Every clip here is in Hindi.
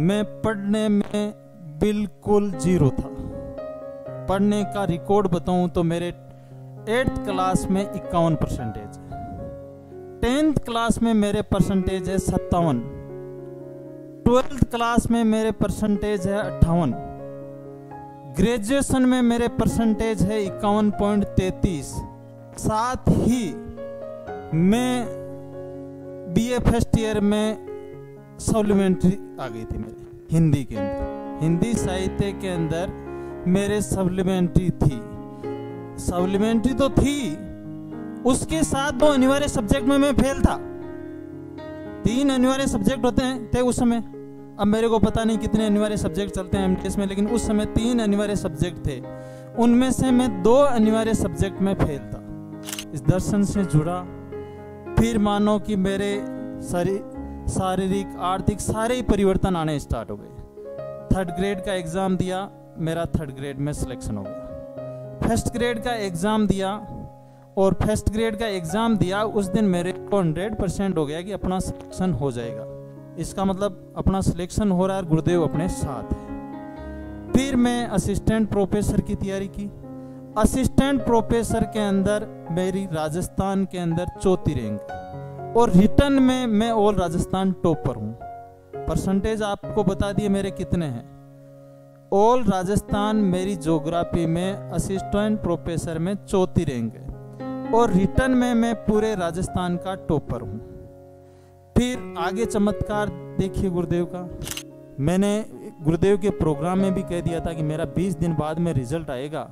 मैं पढ़ने में बिल्कुल ज़ीरो था। पढ़ने का रिकॉर्ड बताऊँ तो मेरे एट्थ क्लास में इक्यावन परसेंटेज है। टेंथ क्लास में मेरे परसेंटेज है सत्तावन। ट्वेल्थ क्लास में मेरे परसेंटेज है अट्ठावन। ग्रेजुएशन में मेरे परसेंटेज है इक्यावन पॉइंट तैतीस। साथ ही मैं बीए फ़र्स्ट ईयर में सप्लीमेंट्री आ गई थी मेरी, हिंदी के अंदर। हिंदी साहित्य के अंदर मेरे सप्लीमेंट्री थी। सप्लीमेंट्री तो थी, उसके साथ दो अनिवार्य सब्जेक्ट में मैं फेल था। तीन अनिवार्य सब्जेक्ट होते हैं, थे उस समय। अब मेरे को पता नहीं कितने अनिवार्य सब्जेक्ट चलते हैं एमटीएस में, लेकिन उस समय तीन अनिवार्य सब्जेक्ट थे। उनमें से मैं दो अनिवार्य सब्जेक्ट में फेल था। इस दर्शन से जुड़ा, फिर मानो कि मेरे शारीरिक, आर्थिक सारे ही परिवर्तन आने स्टार्ट हो गए। थर्ड ग्रेड का एग्ज़ाम दिया, मेरा थर्ड ग्रेड में सिलेक्शन हो गया। फ़र्स्ट ग्रेड का एग्ज़ाम दिया और फ़र्स्ट ग्रेड का एग्ज़ाम दिया, उस दिन मेरे को हंड्रेड परसेंट हो गया कि अपना सिलेक्शन हो जाएगा। इसका मतलब अपना सिलेक्शन हो रहा है गुरुदेव अपने साथ है। फिर मैं असिस्टेंट प्रोफेसर की तैयारी की। असिस्टेंट प्रोफेसर के अंदर मेरी राजस्थान के अंदर चौथी रैंक और रिटर्न में मैं ऑल राजस्थान टॉप पर हूँ। परसेंटेज आपको बता दिए मेरे कितने हैं। ऑल राजस्थान मेरी ज्योग्राफी में असिस्टेंट प्रोफेसर में चौथी रैंक है। और रिटर्न में मैं पूरे राजस्थान का टॉपर हूँ। फिर आगे चमत्कार देखिए गुरुदेव का। मैंने गुरुदेव के प्रोग्राम में भी कह दिया था कि मेरा 20 दिन बाद में रिज़ल्ट आएगा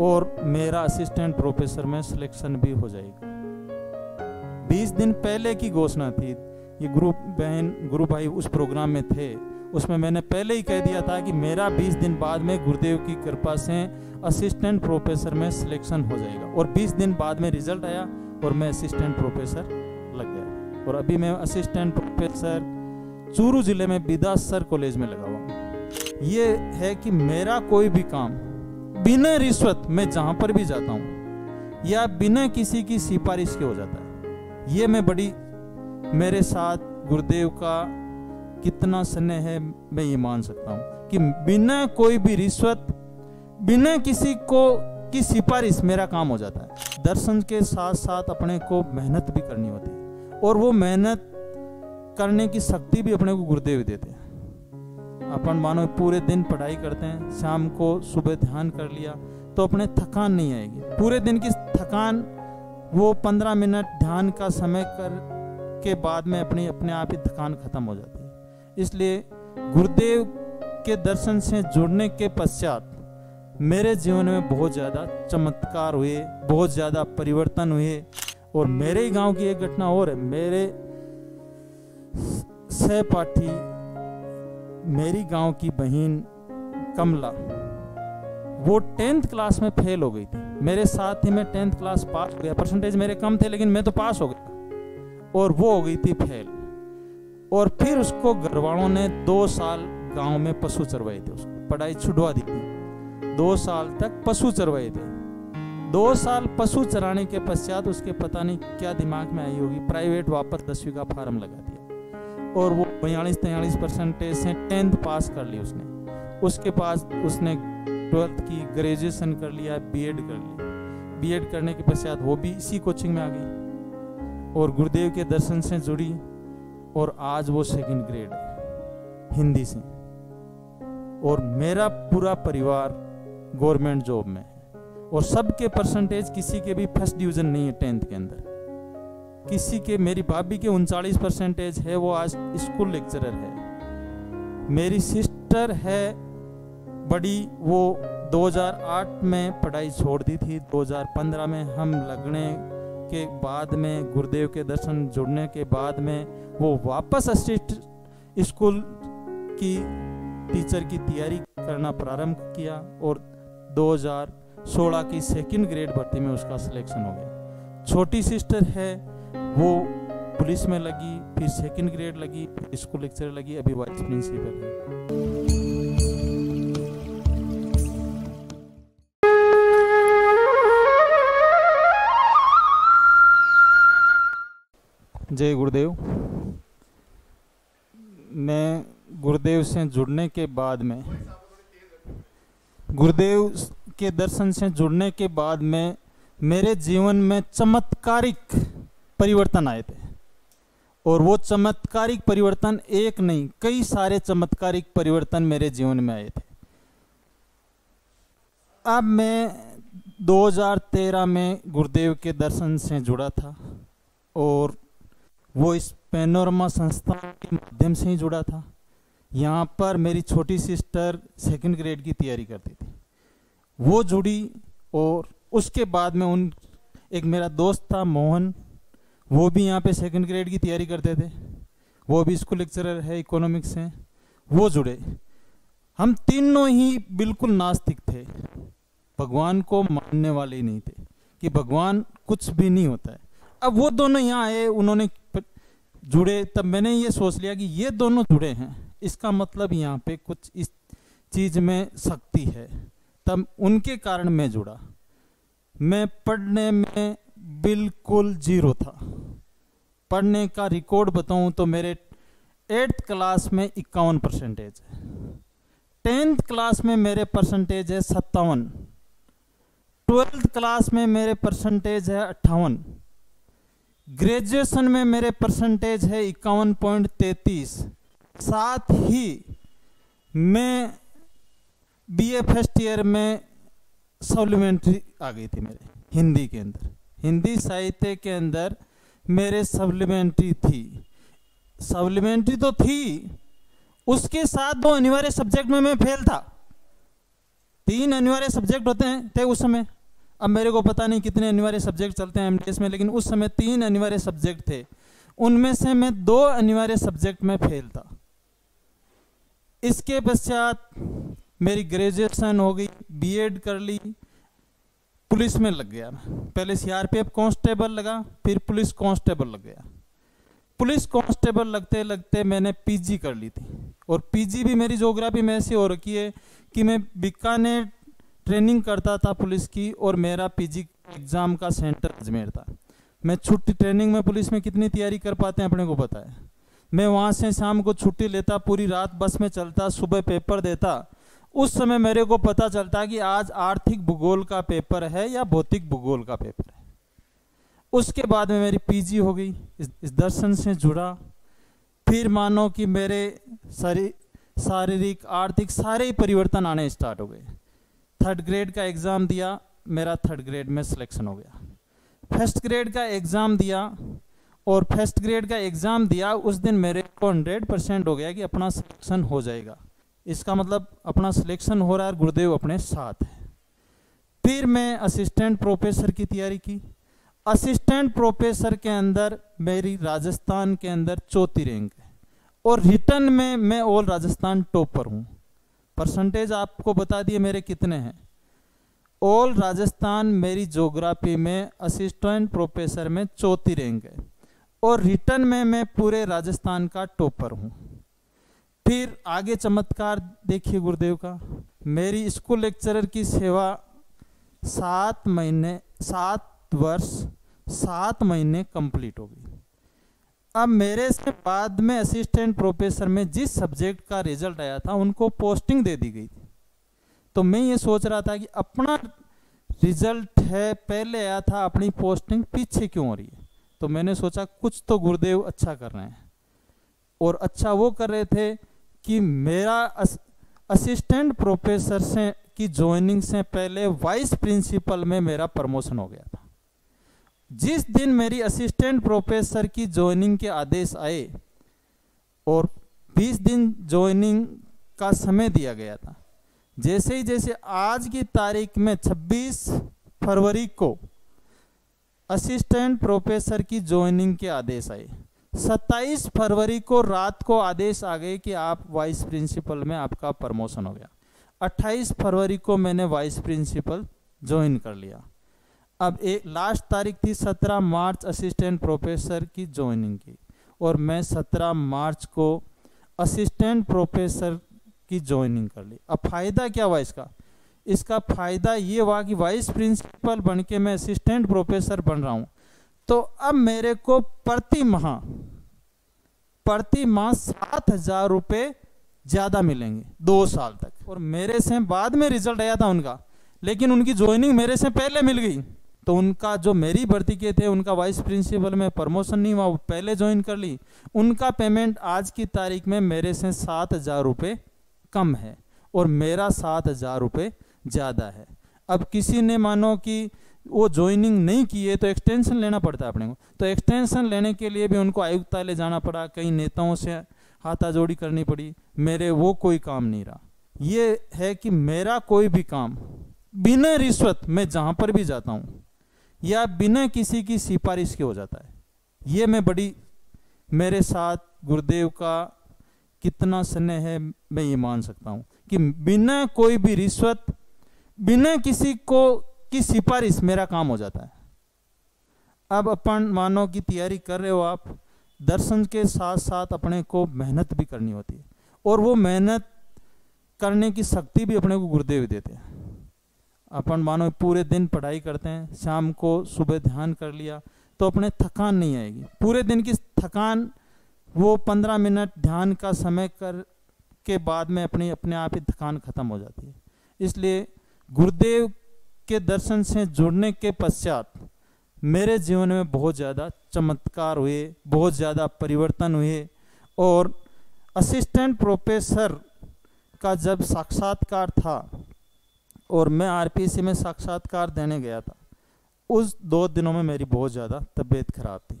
और मेरा असिस्टेंट प्रोफेसर में सिलेक्शन भी हो जाएगा। 20 दिन पहले की घोषणा थी। ये गुरु बहन, गुरु भाई उस प्रोग्राम में थे। उसमें मैंने पहले ही कह दिया था कि मेरा 20 दिन बाद में गुरुदेव की कृपा से असिस्टेंट प्रोफेसर में सिलेक्शन हो जाएगा। और 20 दिन बाद में रिज़ल्ट आया और मैं असिस्टेंट प्रोफेसर लग गया। और अभी मैं असिस्टेंट प्रोफेसर चूरू ज़िले में बिदासर कॉलेज में लगा हुआ ये है कि मेरा कोई भी काम, बिना रिश्वत मैं जहाँ पर भी जाता हूँ, या बिना किसी की सिफारिश के हो जाता है। ये मैं बड़ी, मेरे साथ गुरुदेव का कितना स्नेह है, मैं ये मान सकता हूँ कि बिना कोई भी रिश्वत, बिना किसी को, की सिफारिश मेरा काम हो जाता है। दर्शन के साथ साथ अपने को मेहनत भी करनी होती है और वो मेहनत करने की शक्ति भी अपने को गुरुदेव देते हैं। अपन मानो पूरे दिन पढ़ाई करते हैं, शाम को सुबह ध्यान कर लिया तो अपने थकान नहीं आएगी। पूरे दिन की थकान वो पंद्रह मिनट ध्यान का समय कर के बाद में अपनी, अपने आप ही थकान खत्म हो जाती है। इसलिए गुरुदेव के दर्शन से जुड़ने के पश्चात मेरे जीवन में बहुत ज़्यादा चमत्कार हुए, बहुत ज़्यादा परिवर्तन हुए और मेरे ही गाँव की एक घटना और है। मेरे सहपाठी, मेरी गाँव की बहन कमला, वो टेंथ क्लास में फेल हो गई थी। मेरे साथ ही मैं टेंथ क्लास पास हो गया। परसेंटेज मेरे कम थे, लेकिन मैं तो पास हो गया। और वो हो गई थी फेल। और फिर उसको घर वालों ने दो साल गाँव में पशु चरवाए थे उसको। पढ़ाई छुड़वा दी। थी दो साल तक पशु चरवाए थे दो साल पशु चराने के पश्चात उसके पता नहीं क्या दिमाग में आई होगी। प्राइवेट वापस दसवीं का फार्म लगा दिया। और वो बयालीस तैयलीस परसेंटेज से टेंथ पास कर ली उसने। उसके पास उसने ट्वेल्थ की ग्रेजुएशन कर लिया बीएड कर ली बीएड करने के पश्चात वो भी इसी कोचिंग में आ गई और गुरुदेव के दर्शन से जुड़ी और आज वो सेकंड ग्रेड है, हिंदी से। और मेरा पूरा परिवार गवर्नमेंट जॉब में है और सबके परसेंटेज किसी के भी फ़र्स्ट डिवीज़न नहीं है टेंथ के अंदर। किसी के, मेरी भाभी के उनचालीस परसेंटेज है, वो आज स्कूल लेक्चरर है। मेरी सिस्टर है बड़ी वो 2008 में पढ़ाई छोड़ दी थी। 2015 में हम लगने के बाद में, गुरुदेव के दर्शन जुड़ने के बाद में वो वापस असिस्ट स्कूल की टीचर की तैयारी करना प्रारंभ किया और 2016 की सेकंड ग्रेड भर्ती में उसका सिलेक्शन हो गया। छोटी सिस्टर है, वो पुलिस में लगी, फिर सेकंड ग्रेड लगी, फिर स्कूल लेक्चर लगी, अभी वाइस प्रिंसिपल है। जय गुरुदेव। मैं गुरुदेव से जुड़ने के बाद में, गुरुदेव के दर्शन से जुड़ने के बाद में मेरे जीवन में चमत्कारिक परिवर्तन आए थे। और वो चमत्कारिक परिवर्तन एक नहीं, कई सारे चमत्कारिक परिवर्तन मेरे जीवन में आए थे। अब मैं 2013 में गुरुदेव के दर्शन से जुड़ा था और वो इस पेनोरमा संस्था के माध्यम से ही जुड़ा था। यहाँ पर मेरी छोटी सिस्टर सेकंड ग्रेड की तैयारी करती थी। वो जुड़ी और उसके बाद में उन, एक मेरा दोस्त था मोहन, वो भी यहाँ पे सेकंड ग्रेड की तैयारी करते थे। वो भी स्कूल लेक्चरर है इकोनॉमिक्स हैं, वो जुड़े। हम तीनों ही बिल्कुल नास्तिक थे। भगवान को मानने वाले ही नहीं थे कि भगवान कुछ भी नहीं होता है। अब वो दोनों यहाँ आए, उन्होंने जुड़े, तब मैंने ये सोच लिया कि ये दोनों जुड़े हैं। इसका मतलब यहाँ पे कुछ इस चीज़ में शक्ति है। तब उनके कारण मैं जुड़ा। मैं पढ़ने में बिल्कुल ज़ीरो था। पढ़ने का रिकॉर्ड बताऊँ तो मेरे एट्थ क्लास में इक्यावन परसेंटेज है। टेंथ क्लास में मेरे परसेंटेज है सत्तावन। ट्वेल्थ क्लास में मेरे परसेंटेज है अट्ठावन। ग्रेजुएशन में मेरे परसेंटेज है इक्यावन पॉइंट तैतीस। साथ ही मैं बीए फ़र्स्ट ईयर में सप्लीमेंट्री आ गई थी मेरे, हिंदी के अंदर। हिंदी साहित्य के अंदर मेरे सप्लीमेंट्री थी। सप्लीमेंट्री तो थी, उसके साथ दो अनिवार्य सब्जेक्ट में मैं फेल था। तीन अनिवार्य सब्जेक्ट होते हैं थे उस समय। अब मेरे को पता नहीं कितने अनिवार्य सब्जेक्ट चलते हैं एमडीएस में, लेकिन उस समय तीन अनिवार्य सब्जेक्ट थे। उनमें से मैं दो अनिवार्य सब्जेक्ट में फेल था। इसके पश्चात मेरी ग्रेजुएशन हो गई बीएड कर ली, पुलिस में लग गया पहले सीआरपीएफ कांस्टेबल लगा, फिर पुलिस कांस्टेबल लग गया। पुलिस कांस्टेबल लगते लगते मैंने पीजी कर ली थी। और पीजी भी मेरी जोग्राफी में ऐसी हो रखी है कि मैं बीकानेर ट्रेनिंग करता था पुलिस की और मेरा पीजी एग्ज़ाम का सेंटर अजमेर था। मैं छुट्टी ट्रेनिंग में पुलिस में कितनी तैयारी कर पाते हैं अपने को पता है। मैं वहाँ से शाम को छुट्टी लेता पूरी रात बस में चलता सुबह पेपर देता। उस समय मेरे को पता चलता कि आज आर्थिक भूगोल का पेपर है या भौतिक भूगोल का पेपर है। उसके बाद में मेरी पीजी हो गई इस, दर्शन से जुड़ा। फिर मानो कि मेरे शारीरिक आर्थिक सारे ही परिवर्तन आने स्टार्ट हो गए। थर्ड ग्रेड का एग्ज़ाम दिया, मेरा थर्ड ग्रेड में सिलेक्शन हो गया। फ़र्स्ट ग्रेड का एग्ज़ाम दिया और फ़र्स्ट ग्रेड का एग्ज़ाम दिया, उस दिन मेरे को हंड्रेड परसेंट हो गया कि अपना सिलेक्शन हो जाएगा। इसका मतलब अपना सिलेक्शन हो रहा है गुरुदेव अपने साथ है। फिर मैं असिस्टेंट प्रोफेसर की तैयारी की। असिस्टेंट प्रोफेसर के अंदर मेरी राजस्थान के अंदर चौथी रैंक है। और रिटर्न में मैं ऑल राजस्थान टॉपर हूँ। परसेंटेज आपको बता दिए मेरे कितने हैं। ऑल राजस्थान मेरी जोग्राफी में असिस्टेंट प्रोफेसर में चौथी रैंक है। और रिटर्न में मैं पूरे राजस्थान का टॉपर हूँ। फिर आगे चमत्कार देखिए गुरुदेव का। मेरी स्कूल लेक्चरर की सेवा सात महीने, सात वर्ष, सात महीने कंप्लीट हो गई। अब मेरे से बाद में असिस्टेंट प्रोफेसर में जिस सब्जेक्ट का रिज़ल्ट आया था उनको पोस्टिंग दे दी गई थी। तो मैं ये सोच रहा था कि अपना रिज़ल्ट है पहले आया था अपनी पोस्टिंग पीछे क्यों हो रही है? तो मैंने सोचा कुछ तो गुरुदेव अच्छा कर रहे हैं। और अच्छा वो कर रहे थे कि मेरा अस, असिस्टेंट प्रोफेसर से की ज्वाइनिंग से पहले वाइस प्रिंसिपल में मेरा प्रमोशन हो गया था। जिस दिन मेरी असिस्टेंट प्रोफेसर की ज्वाइनिंग के आदेश आए और 20 दिन ज्वाइनिंग का समय दिया गया था, जैसे ही जैसे आज की तारीख में 26 फरवरी को असिस्टेंट प्रोफेसर की ज्वाइनिंग के आदेश आए 27 फरवरी को रात को आदेश आ गए कि आप वाइस प्रिंसिपल में आपका प्रमोशन हो गया। 28 फरवरी को मैंने वाइस प्रिंसिपल ज्वाइन कर लिया। अब एक लास्ट तारीख थी सत्रह मार्च असिस्टेंट प्रोफेसर की ज्वाइनिंग की। और मैं सत्रह मार्च को असिस्टेंट प्रोफेसर की ज्वाइनिंग कर ली। अब फ़ायदा क्या हुआ इसका? इसका फ़ायदा ये हुआ कि वाइस प्रिंसिपल बन के मैं असिस्टेंट प्रोफेसर बन रहा हूँ। तो अब मेरे को प्रति माह प्रति माह सात हज़ार रुपये ज़्यादा मिलेंगे, दो साल तक। और मेरे से बाद में रिज़ल्ट आया था उनका। लेकिन उनकी ज्वाइनिंग मेरे से पहले मिल गई। तो उनका जो मेरी भर्ती के थे, उनका वाइस प्रिंसिपल में प्रमोशन नहीं हुआ, वो पहले ज्वाइन कर ली। उनका पेमेंट आज की तारीख में मेरे से सात हज़ार रुपये कम है और मेरा सात हज़ार रुपये ज़्यादा है। अब किसी ने मानो कि वो ज्वाइनिंग नहीं किए तो एक्सटेंशन लेना पड़ता है अपने को। तो एक्सटेंशन लेने के लिए भी उनको आयुक्तालय जाना पड़ा, कई नेताओं से हाथाजोड़ी करनी पड़ी, मेरे वो कोई काम नहीं रहा। ये है कि मेरा कोई भी काम, बिना रिश्वत मैं जहाँ पर भी जाता हूँ या बिना किसी की सिफारिश के हो जाता है। ये मैं बड़ी, मेरे साथ गुरुदेव का कितना स्नेह है, मैं ये मान सकता हूँ कि बिना कोई भी रिश्वत, बिना किसी को, की सिफारिश मेरा काम हो जाता है। अब अपन मानो की तैयारी कर रहे हो आप, दर्शन के साथ साथ अपने को मेहनत भी करनी होती है और वो मेहनत करने की शक्ति भी अपने को गुरुदेव देते हैं। अपन मानो पूरे दिन पढ़ाई करते हैं, शाम को सुबह ध्यान कर लिया तो अपने थकान नहीं आएगी। पूरे दिन की थकान, वो पंद्रह मिनट ध्यान का समय कर, के बाद में अपनी, अपने आप ही थकान खत्म हो जाती है। इसलिए गुरुदेव के दर्शन से जुड़ने के पश्चात मेरे जीवन में बहुत ज़्यादा चमत्कार हुए, बहुत ज़्यादा परिवर्तन हुए और असिस्टेंट प्रोफेसर का जब साक्षात्कार था और मैं आरपीसी में साक्षात्कार देने गया था। उस दो दिनों में मेरी बहुत ज़्यादा तबीयत खराब थी।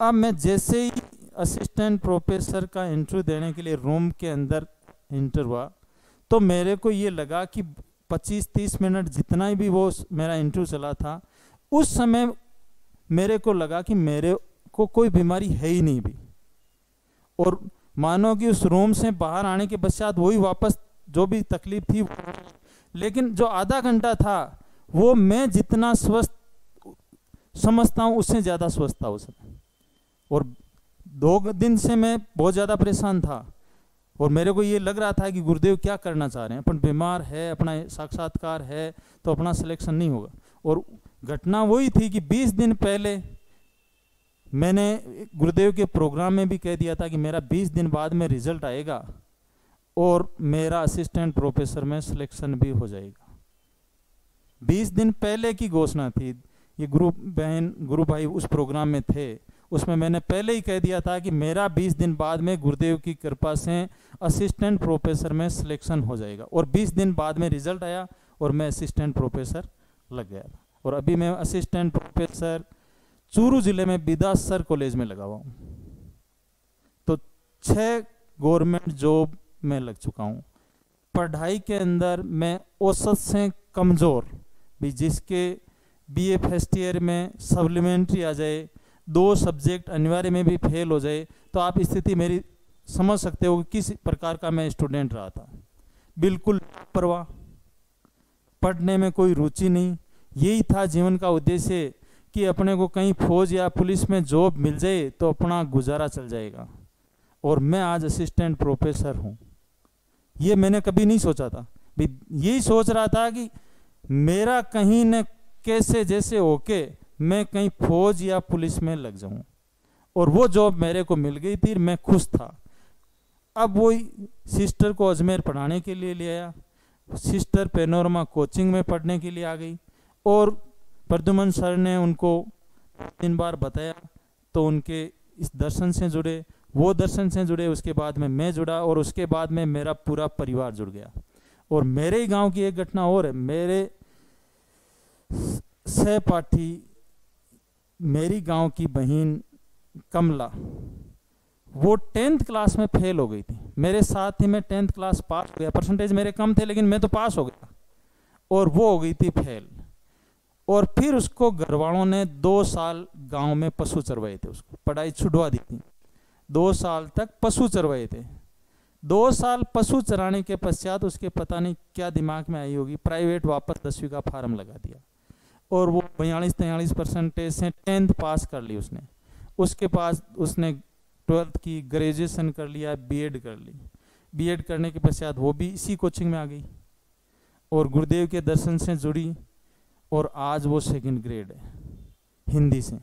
अब मैं जैसे ही असिस्टेंट प्रोफेसर का इंटरव्यू देने के लिए रूम के अंदर इंटर हुआ तो मेरे को ये लगा कि 25-30 मिनट जितना ही भी वो मेरा इंटरव्यू चला था, उस समय मेरे को लगा कि मेरे को कोई बीमारी है ही नहीं भी। और मानो कि उस रूम से बाहर आने के पश्चात वही वापस जो भी तकलीफ़ थी लेकिन जो आधा घंटा था, वो मैं जितना स्वस्थ समझता हूँ, उससे ज़्यादा स्वस्थ था उस और दो दिन से मैं बहुत ज़्यादा परेशान था। और मेरे को ये लग रहा था कि गुरुदेव क्या करना चाह रहे हैं। अपन बीमार है, अपना साक्षात्कार है तो अपना सिलेक्शन नहीं होगा। और घटना वही थी कि 20 दिन पहले मैंने गुरुदेव के प्रोग्राम में भी कह दिया था कि मेरा 20 दिन बाद में रिज़ल्ट आएगा। और मेरा असिस्टेंट प्रोफेसर में सिलेक्शन भी हो जाएगा। बीस दिन पहले की घोषणा थी, ये गुरु बहन गुरु भाई उस प्रोग्राम में थे, उसमें मैंने पहले ही कह दिया था कि मेरा 20 दिन बाद में गुरुदेव की कृपा से असिस्टेंट प्रोफेसर में सिलेक्शन हो जाएगा। और 20 दिन बाद में रिज़ल्ट आया और मैं असिस्टेंट प्रोफेसर लग गया था। और अभी मैं असिस्टेंट प्रोफेसर चूरू ज़िले में बिदासर कॉलेज में लगा हुआ हूँ। तो छः गवर्नमेंट जॉब में लग चुका हूँ। पढ़ाई के अंदर मैं औसत से कमज़ोर, भी जिसके बीए फ़र्स्ट ईयर में सप्लीमेंट्री आ जाए, दो सब्जेक्ट अनिवार्य में भी फेल हो जाए तो आप स्थिति मेरी समझ सकते हो कि किस प्रकार का मैं स्टूडेंट रहा था। बिल्कुल परवाह पढ़ने में कोई रुचि नहीं। यही था जीवन का उद्देश्य कि अपने को कहीं फौज या पुलिस में जॉब मिल जाए तो अपना गुजारा चल जाएगा। और मैं आज असिस्टेंट प्रोफेसर हूँ। ये मैंने कभी नहीं सोचा था। यही सोच रहा था कि मेरा कहीं न कैसे जैसे होके मैं कहीं फौज या पुलिस में लग जाऊँ। और वो जॉब मेरे को मिल गई थी, मैं खुश था। अब वो सिस्टर को अजमेर पढ़ाने के लिए ले आया। सिस्टर पेनोरमा कोचिंग में पढ़ने के लिए आ गई। और प्रद्युमन सर ने उनको तीन बार बताया तो उनके इस दर्शन से जुड़े। वो दर्शन से जुड़े, उसके बाद में मैं जुड़ा और उसके बाद में मेरा पूरा परिवार जुड़ गया। और मेरे ही गाँव की एक घटना और है। मेरे सहपाठी, मेरी गाँव की बहन कमला, वो टेंथ क्लास में फेल हो गई थी। मेरे साथ ही मैं टेंथ क्लास पास हो गया। परसेंटेज मेरे कम थे, लेकिन मैं तो पास हो गया। और वो हो गई थी फेल। और फिर उसको घर वालों ने दो साल गाँव में पशु चरवाए थे उसको। पढ़ाई छुड़वा दी थी। दो साल तक पशु चरवाए थे। दो साल पशु चराने के पश्चात उसके पता नहीं क्या दिमाग में आई होगी, प्राइवेट वापस दसवीं का फार्म लगा दिया। और वो बयालीस तैंतालीस परसेंटेज से टेंथ पास कर ली उसने। उसके पास उसने ट्वेल्थ की ग्रेजुएशन कर लिया बीएड कर ली। बीएड करने के पश्चात वो भी इसी कोचिंग में आ गई। और गुरुदेव के दर्शन से जुड़ी, और आज वो सेकंड ग्रेड है, हिंदी से।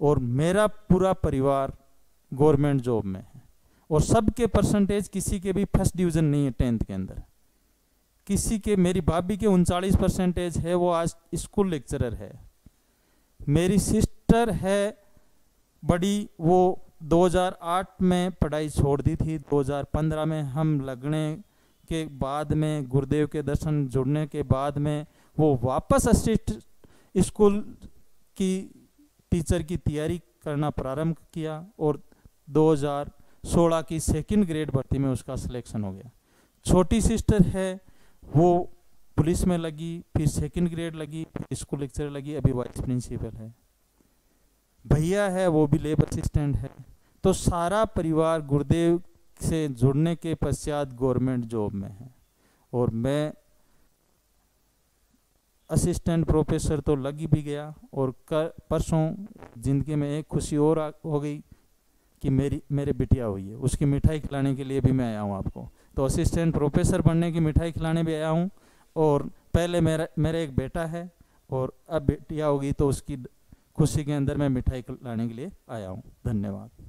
और मेरा पूरा परिवार गवर्नमेंट जॉब में है। और सबके परसेंटेज किसी के भी फ़र्स्ट डिवीज़न नहीं है टेंथ के अंदर। किसी के, मेरी भाभी के उनचालीस परसेंटेज है, वो आज स्कूल लेक्चरर है। मेरी सिस्टर है, बड़ी, वो 2008 में पढ़ाई छोड़ दी थी 2015 में हम लगने के बाद में, गुरुदेव के दर्शन जुड़ने के बाद में, वो वापस असिस्ट स्कूल की टीचर की तैयारी करना प्रारंभ किया और 2016 की सेकंड ग्रेड भर्ती में उसका सिलेक्शन हो गया। छोटी सिस्टर है, वो पुलिस में लगी, फिर सेकंड ग्रेड लगी स्कूल लेक्चर लगी, अभी वाइस प्रिंसिपल है। भैया है, वो भी लेबर असिस्टेंट है। तो सारा परिवार गुरुदेव से जुड़ने के पश्चात गवर्नमेंट जॉब में है। और मैं असिस्टेंट प्रोफेसर तो लग भी गया और कर परसों ज़िंदगी में एक खुशी और हो गई। कि मेरी, मेरे बिटिया हुई है। उसकी मिठाई खिलाने के लिए भी मैं आया हूँ आपको। तो असिस्टेंट प्रोफेसर बनने की मिठाई खिलाने भी आया हूँ। और पहले मेरा मेरा एक बेटा है और अब बेटिया होगी तो उसकी खुशी के अंदर मैं मिठाई खिलाने के लिए आया हूँ। धन्यवाद।